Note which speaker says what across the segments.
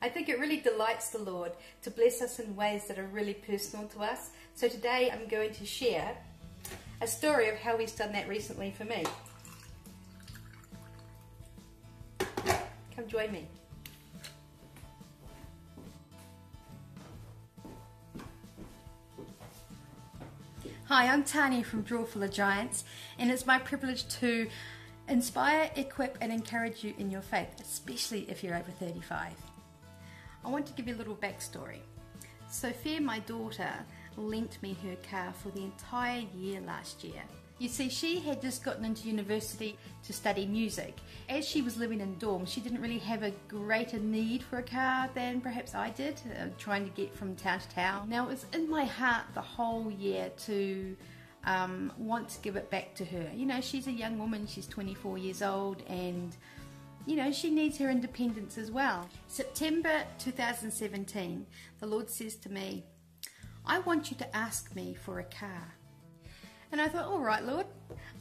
Speaker 1: I think it really delights the Lord to bless us in ways that are really personal to us. So today I'm going to share a story of how He's done that recently for me. Come join me. Hi, I'm Tania from Drawer Full of Giants, and it's my privilege to inspire, equip, and encourage you in your faith, especially if you're over 35. I want to give you a little backstory. Sophia, my daughter, lent me her car for the entire year last year. You see, she had just gotten into university to study music. As she was living in dorms, she didn't really have a greater need for a car than perhaps I did, uh, trying to get from town to town. Now, it was in my heart the whole year to um, want to give it back to her. You know, she's a young woman, she's 24 years old, and you know, she needs her independence as well. September 2017, the Lord says to me, I want you to ask me for a car. And I thought, all right, Lord,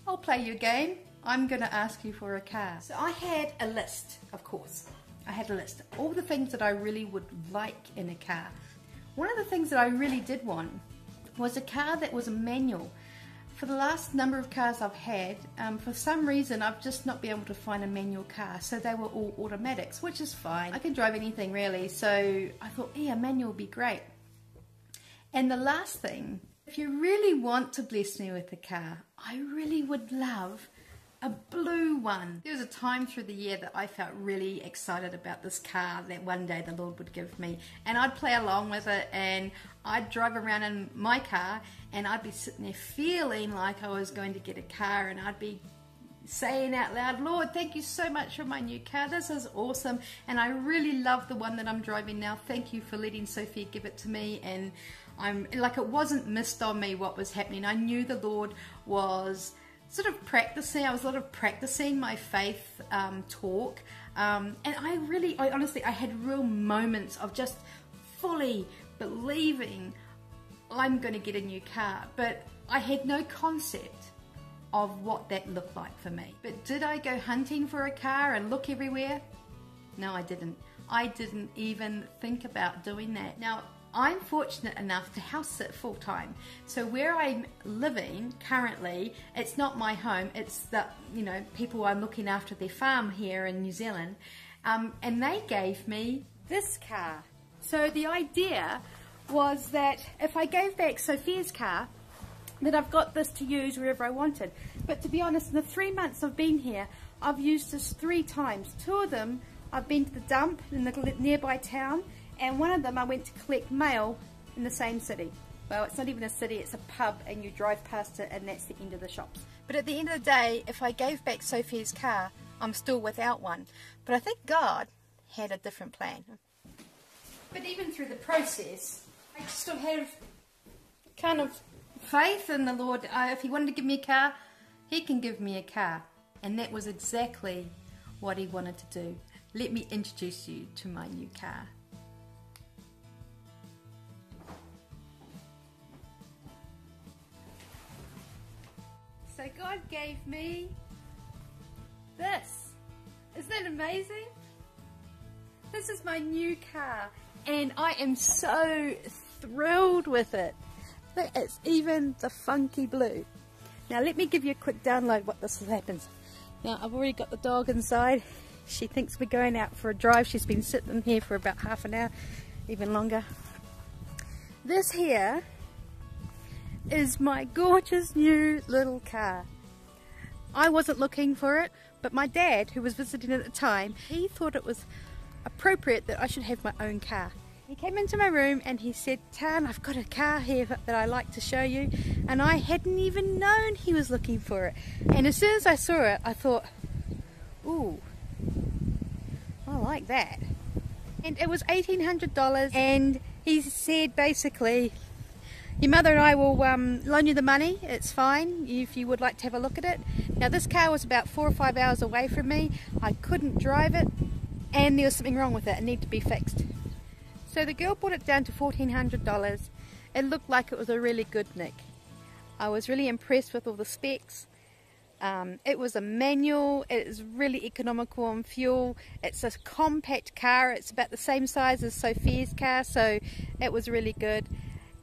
Speaker 1: I'll play your game. I'm going to ask you for a car. So I had a list, of course. I had a list. All the things that I really would like in a car. One of the things that I really did want was a car that was a manual. For the last number of cars I've had, um, for some reason I've just not been able to find a manual car, so they were all automatics, which is fine. I can drive anything really, so I thought, yeah, a manual would be great. And the last thing if you really want to bless me with a car, I really would love a blue one. There was a time through the year that I felt really excited about this car that one day the Lord would give me. And I'd play along with it and I'd drive around in my car and I'd be sitting there feeling like I was going to get a car and I'd be saying out loud, Lord, thank you so much for my new car. This is awesome. And I really love the one that I'm driving now. Thank you for letting Sophie give it to me. And I'm like, it wasn't missed on me what was happening. I knew the Lord was sort of practicing. I was sort of practicing my faith um, talk. Um, and I really, I honestly, I had real moments of just fully believing I'm going to get a new car. But I had no concept of what that looked like for me. But did I go hunting for a car and look everywhere? No, I didn't. I didn't even think about doing that. Now, I'm fortunate enough to house sit full time. So where I'm living currently, it's not my home. It's the you know people I'm looking after their farm here in New Zealand, um, and they gave me this car. So the idea was that if I gave back Sophia's car, that I've got this to use wherever I wanted. But to be honest, in the three months I've been here, I've used this three times. Two of them I've been to the dump in the nearby town, and one of them I went to collect mail in the same city. Well, it's not even a city, it's a pub, and you drive past it, and that's the end of the shops. But at the end of the day, if I gave back Sophie's car, I'm still without one. But I think God had a different plan. But even through the process, I still have kind of faith in the Lord. Uh, if He wanted to give me a car, He can give me a car. And that was exactly what He wanted to do. Let me introduce you to my new car. God gave me this. Isn't that amazing? This is my new car and I am so thrilled with it. Look, it's even the funky blue. Now let me give you a quick download what this happens. Now I've already got the dog inside. She thinks we're going out for a drive. She's been sitting here for about half an hour, even longer. This here is my gorgeous new little car. I wasn't looking for it, but my dad, who was visiting at the time, he thought it was appropriate that I should have my own car. He came into my room and he said, Tan, I've got a car here that I like to show you. And I hadn't even known he was looking for it. And as soon as I saw it, I thought, ooh, I like that. And it was $1,800 and he said basically, your mother and I will um, loan you the money, it's fine if you would like to have a look at it. Now this car was about four or five hours away from me, I couldn't drive it and there was something wrong with it, it needed to be fixed. So the girl brought it down to $1,400. It looked like it was a really good nick. I was really impressed with all the specs. Um, it was a manual, it is really economical on fuel. It's a compact car, it's about the same size as Sophia's car, so it was really good.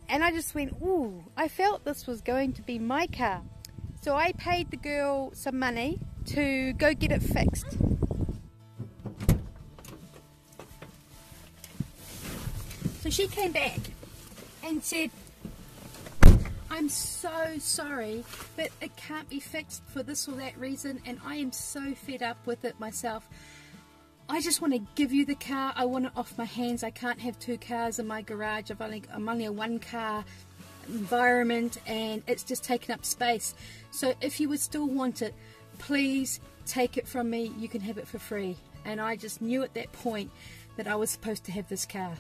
Speaker 1: And I just went, ooh, I felt this was going to be my car. So I paid the girl some money to go get it fixed. So she came back and said, I'm so sorry, but it can't be fixed for this or that reason, and I am so fed up with it myself. I just want to give you the car. I want it off my hands. I can't have two cars in my garage. I've only, I'm only a one car environment and it's just taking up space. So if you would still want it, please take it from me. You can have it for free. And I just knew at that point that I was supposed to have this car.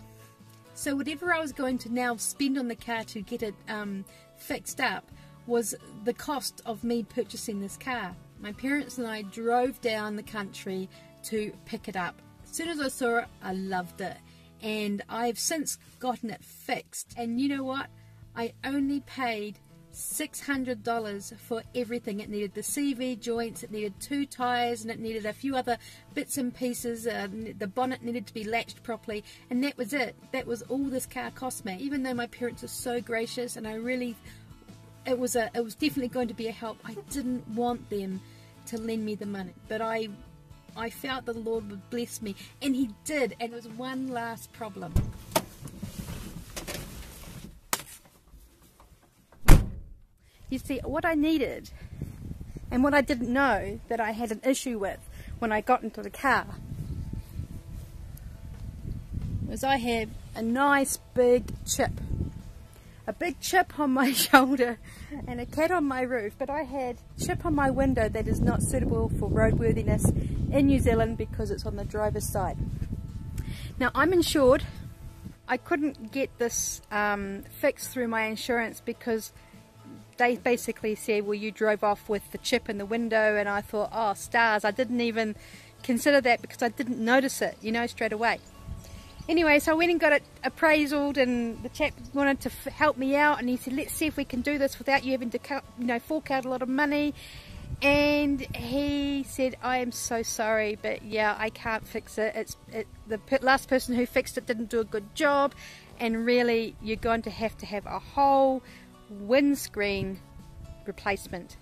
Speaker 1: So whatever I was going to now spend on the car to get it um, fixed up was the cost of me purchasing this car. My parents and I drove down the country to pick it up. As soon as I saw it, I loved it. And I've since gotten it fixed. And you know what? I only paid $600 for everything. It needed the CV joints, it needed two tyres, and it needed a few other bits and pieces. Uh, the bonnet needed to be latched properly, and that was it. That was all this car cost me. Even though my parents are so gracious, and I really, it was a, it was definitely going to be a help. I didn't want them to lend me the money, but I, I felt the Lord would bless me, and He did. And it was one last problem. You see, what I needed and what I didn't know that I had an issue with when I got into the car was I have a nice big chip. A big chip on my shoulder and a cat on my roof, but I had chip on my window that is not suitable for roadworthiness in New Zealand because it's on the driver's side. Now I'm insured. I couldn't get this um, fixed through my insurance because they basically said, well, you drove off with the chip in the window, and I thought, oh, stars. I didn't even consider that because I didn't notice it, you know, straight away. Anyway, so I went and got it appraised, and the chap wanted to help me out, and he said, let's see if we can do this without you having to, you know, fork out a lot of money. And he said, I am so sorry, but yeah, I can't fix it. It's it, the last person who fixed it didn't do a good job, and really, you're going to have to have a whole windscreen replacement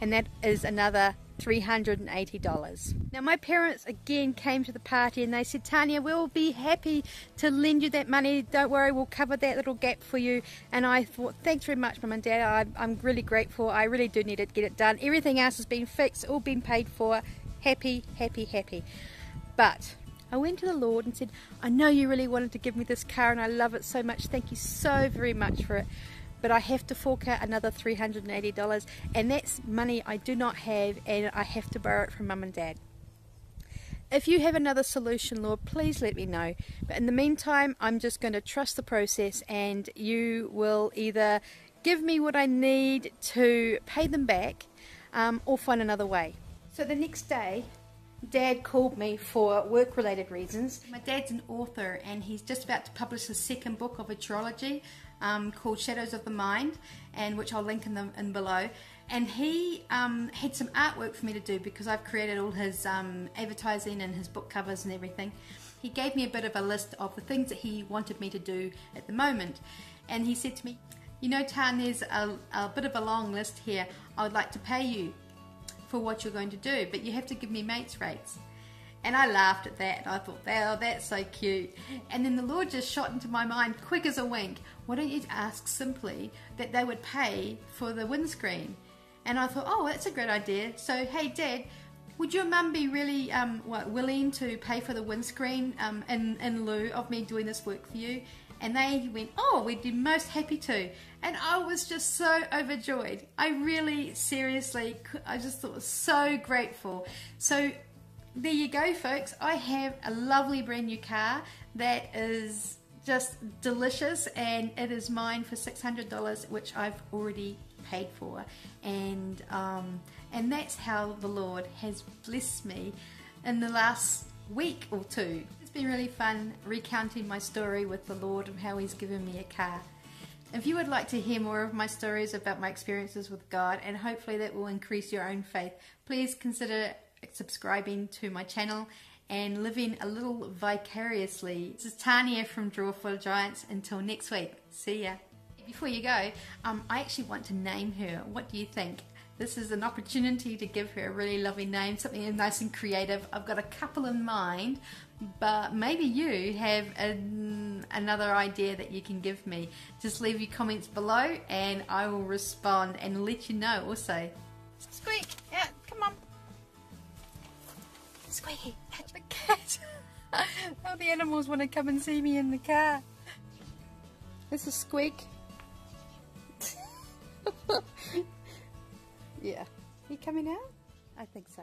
Speaker 1: and that is another $380. Now my parents again came to the party and they said Tania we'll be happy to lend you that money. Don't worry we'll cover that little gap for you. And I thought thanks very much mum and dad. I'm, really grateful. I really do need to get it done. Everything else has been fixed all been paid for. Happy happy happy. But I went to the Lord and said I know you really wanted to give me this car and I love it so much. Thank you so very much for it but I have to fork out another $380 and that's money I do not have and I have to borrow it from mum and dad. If you have another solution, Lord, please let me know. But in the meantime, I'm just going to trust the process and you will either give me what I need to pay them back um, or find another way. So the next day, Dad called me for work related reasons. My dad's an author and he's just about to publish his second book of a trilogy um, called Shadows of the Mind, and which I'll link in, the, in below. And he um, had some artwork for me to do because I've created all his um, advertising and his book covers and everything. He gave me a bit of a list of the things that he wanted me to do at the moment. And he said to me, You know, Tan, there's a, a bit of a long list here. I would like to pay you for what you're going to do, but you have to give me mates rates. And I laughed at that. I thought, oh, that's so cute. And then the Lord just shot into my mind, quick as a wink. Why don't you ask simply that they would pay for the windscreen? And I thought, oh, that's a great idea. So, hey, Dad, would your mum be really um, what, willing to pay for the windscreen um, in, in lieu of me doing this work for you? And they went, oh, we'd be most happy to. And I was just so overjoyed. I really, seriously, I just thought was so grateful. So there you go, folks. I have a lovely brand new car that is just delicious and it is mine for $600 which I've already paid for and um, and that's how the Lord has blessed me in the last week or two. It's been really fun recounting my story with the Lord and how he's given me a car. If you would like to hear more of my stories about my experiences with God, and hopefully that will increase your own faith, please consider subscribing to my channel and living a little vicariously. This is Tania from Draw for Giants. Until next week, see ya. Before you go, um, I actually want to name her. What do you think? This is an opportunity to give her a really lovely name, something nice and creative. I've got a couple in mind, but maybe you have an, another idea that you can give me. Just leave your comments below and I will respond and let you know also. Squeak. Squeaky, that's the cat. All the animals want to come and see me in the car. This is Squeak. yeah. You coming out? I think so.